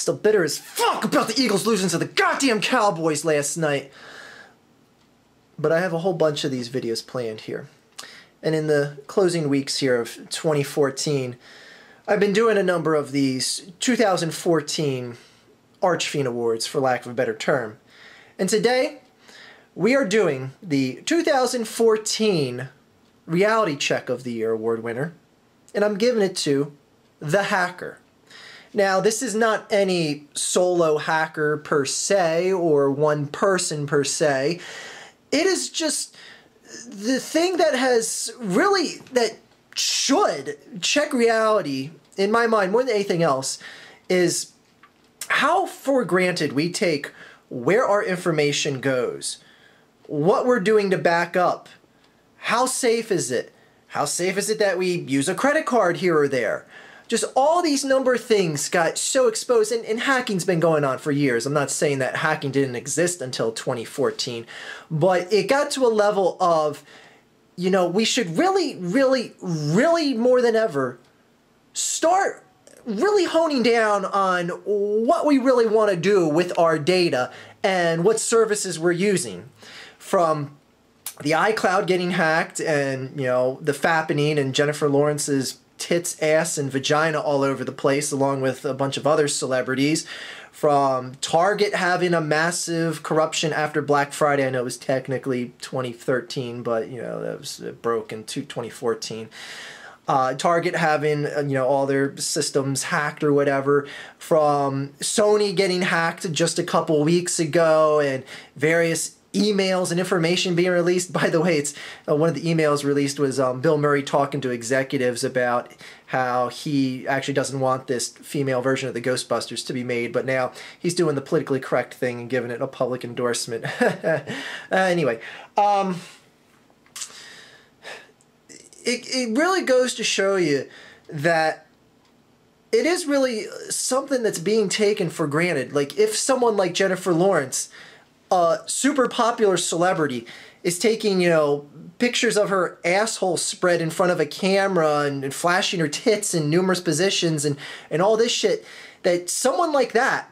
Still bitter as fuck about the Eagles losing to the goddamn Cowboys last night. But I have a whole bunch of these videos planned here. And in the closing weeks here of 2014, I've been doing a number of these 2014 Archfiend Awards, for lack of a better term. And today, we are doing the 2014 Reality Check of the Year award winner, and I'm giving it to The Hacker. Now, this is not any solo hacker per se or one person per se. It is just the thing that has really, that should check reality, in my mind, more than anything else, is how for granted we take where our information goes, what we're doing to back up, how safe is it, how safe is it that we use a credit card here or there, just all these number things got so exposed and, and, hacking's been going on for years. I'm not saying that hacking didn't exist until 2014 but it got to a level of you know we should really really really more than ever start really honing down on what we really want to do with our data and what services we're using. From the iCloud getting hacked and you know the fappening and Jennifer Lawrence's tits, ass, and vagina all over the place, along with a bunch of other celebrities. From Target having a massive corruption after Black Friday. I know it was technically 2013, but you know that was it broke in 2014. Uh, Target having uh, you know all their systems hacked or whatever, from Sony getting hacked just a couple weeks ago, and various emails and information being released. By the way, it's uh, one of the emails released was um, Bill Murray talking to executives about how he actually doesn't want this female version of the Ghostbusters to be made, but now he's doing the politically correct thing and giving it a public endorsement. uh, anyway, um, it, it really goes to show you that it is really something that's being taken for granted. Like if someone like Jennifer Lawrence a super popular celebrity is taking, you know, pictures of her asshole spread in front of a camera and, and, flashing her tits in numerous positions and, and all this shit, that someone like that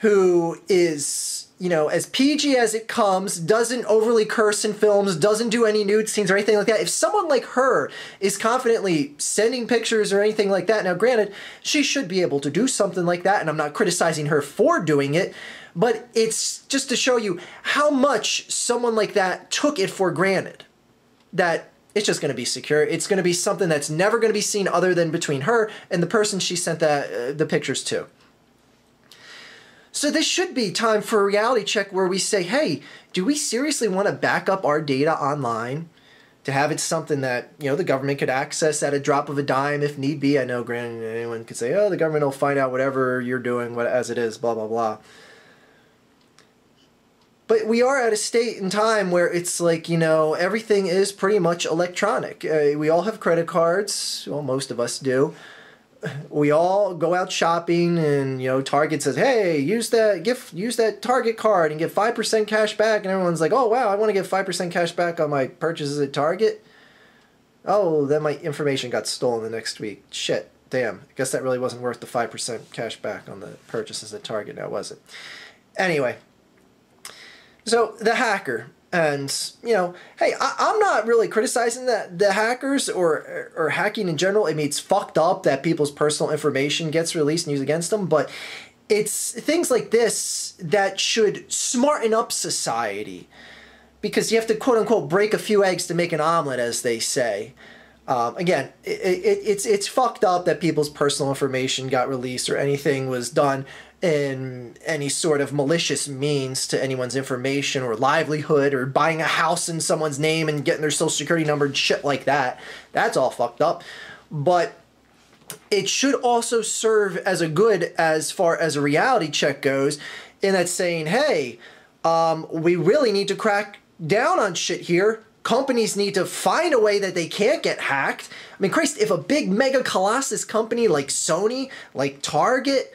who is, you know, as PG as it comes, doesn't overly curse in films, doesn't do any nude scenes or anything like that, if someone like her is confidently sending pictures or anything like that, now granted, she should be able to do something like that, and I'm not criticizing her for doing it, but it's just to show you how much someone like that took it for granted. That it's just going to be secure. It's going to be something that's never going to be seen other than between her and the person she sent the, uh, the pictures to. So this should be time for a reality check where we say, hey, do we seriously want to back up our data online? To have it something that, you know, the government could access at a drop of a dime if need be. I know, granted, anyone could say, oh, the government will find out whatever you're doing what, as it is, blah, blah, blah. But we are at a state in time where it's like, you know, everything is pretty much electronic. Uh, we all have credit cards. Well, most of us do. We all go out shopping and, you know, Target says, hey, use that, gift use that Target card and get 5% cash back. And everyone's like, oh, wow, I want to get 5% cash back on my purchases at Target. Oh, then my information got stolen the next week. Shit, damn. I guess that really wasn't worth the 5% cash back on the purchases at Target now, was it? Anyway, so the hacker, and you know, hey, I, am not really criticizing that the hackers or or hacking in general. I mean, it's fucked up that people's personal information gets released and used against them, but it's things like this that should smarten up society because you have to quote unquote break a few eggs to make an omelet, as they say. Um, again, it, it, it's it's fucked up that people's personal information got released or anything was done in any sort of malicious means to anyone's information or livelihood or buying a house in someone's name and getting their social security number and shit like that. That's all fucked up. But it should also serve as a good as far as a reality check goes in that saying, hey, um, we really need to crack down on shit here. Companies need to find a way that they can't get hacked. I mean, Christ, if a big mega colossus company like Sony, like Target,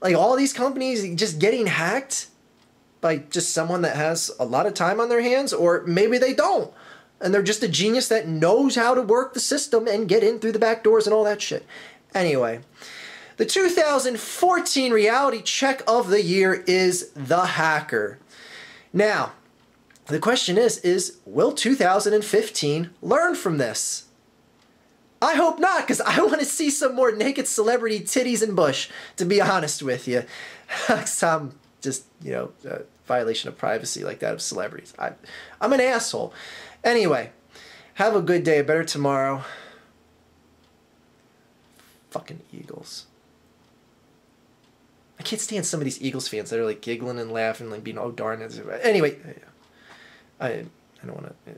like all these companies just getting hacked by just someone that has a lot of time on their hands, or maybe they don't. And they're just a genius that knows how to work the system and get in through the back doors and all that shit. Anyway, The 2014 reality check of the year is The Hacker. Now, the question is is will 2015 learn from this? I hope not, because I want to see some more naked celebrity titties and bush, to be honest with you. some just, you know, uh, violation of privacy like that of celebrities. I, I'm an asshole. Anyway, have a good day. a Better tomorrow. Fucking Eagles. I can't stand some of these Eagles fans that are like giggling and laughing, like being oh darn it. Anyway, I I don't want to.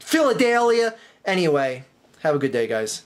Philadelphia. Anyway, have a good day, guys.